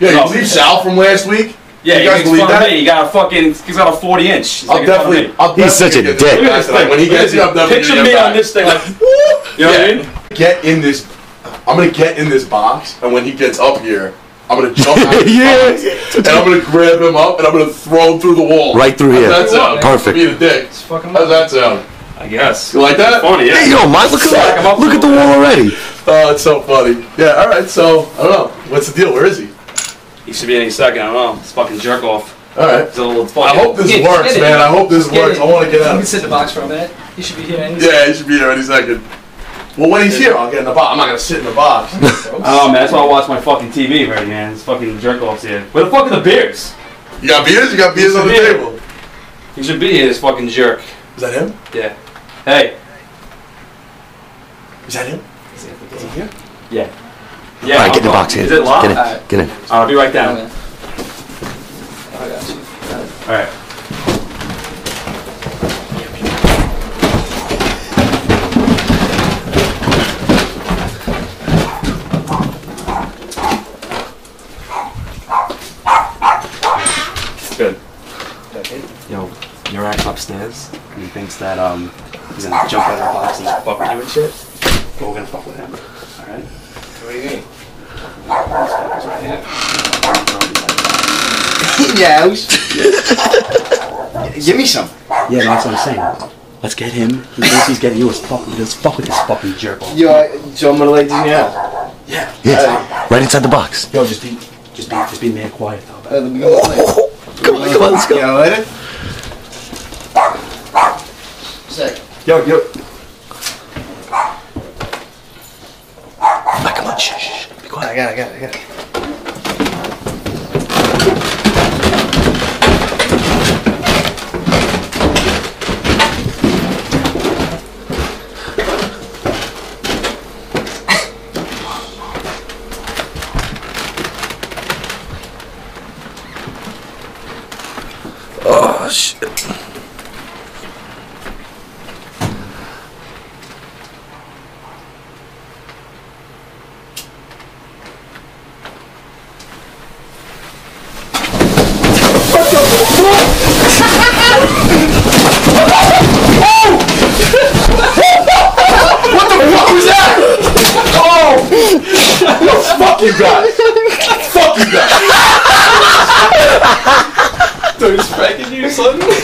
Yeah, No. you believe Sal from last week? Yeah, You he guys believe fun that? of me. He got a fucking, he's got a 40 inch. He's I'll making definitely. I'll He's definitely such a dick. this Look at back this thing. When he gets this. here, I'm Picture me on this thing like, you know what I mean? Get in this. I'm gonna get in this box, and when he gets up here, I'm gonna jump out of the Yeah. box, and I'm gonna grab him up, and I'm gonna throw him through the wall. Right through here. How's that sound? Perfect. Being a dick. It's fucking How's that sound? I guess. You like that? Funny, yeah. Hey, you don't mind? Look at that. Look at the wall already. Oh, it's so funny. Yeah. All right. So I don't know. What's the deal? Where is he? He should be any second. I don't know. It's fucking jerk off. All right. It's a little I hope this Get- works, man. I hope this Get works. in. I want to get out. You can out. sit in the box for a minute. He should be here any Yeah, he should be here any second. Well, when he's here, I'll get in the box. I'm not gonna sit in the box. Oh man, that's why I watch my fucking TV right, man. It's fucking jerk offs here. Where the fuck are the beers? You got beers? You got beers on the Beer. table. He should be here, this fucking jerk. Is that him? Yeah. Hey. Is that him? Is he at Is door? he here? Yeah. Yeah. All right, get in the box. Is Get it locked? in. Alright. Get in. I'll be right down. man. Oh, I got you. Got it. All right. Good. Yo, you're upstairs, and he thinks that um he's gonna jump out of the box and fuck with you and shit. But we're gonna fuck with him. All right. What do you mean? yeah. Give me some. Yeah, that's what I'm saying. Let's get him. He thinks he's getting you. Let's fuck, let's fuck with this fucking jerk. Yo, I, so I'm gonna let Disney out. Yeah. Yeah. Right inside the box. Yo, just be, just be, just be mad quiet though. Uh, let me go. Come on, come on, let's go. Yeah, later. Sick. Yo, yo. quiet. I got it, I got it, I got it. Oh, shit. Jason.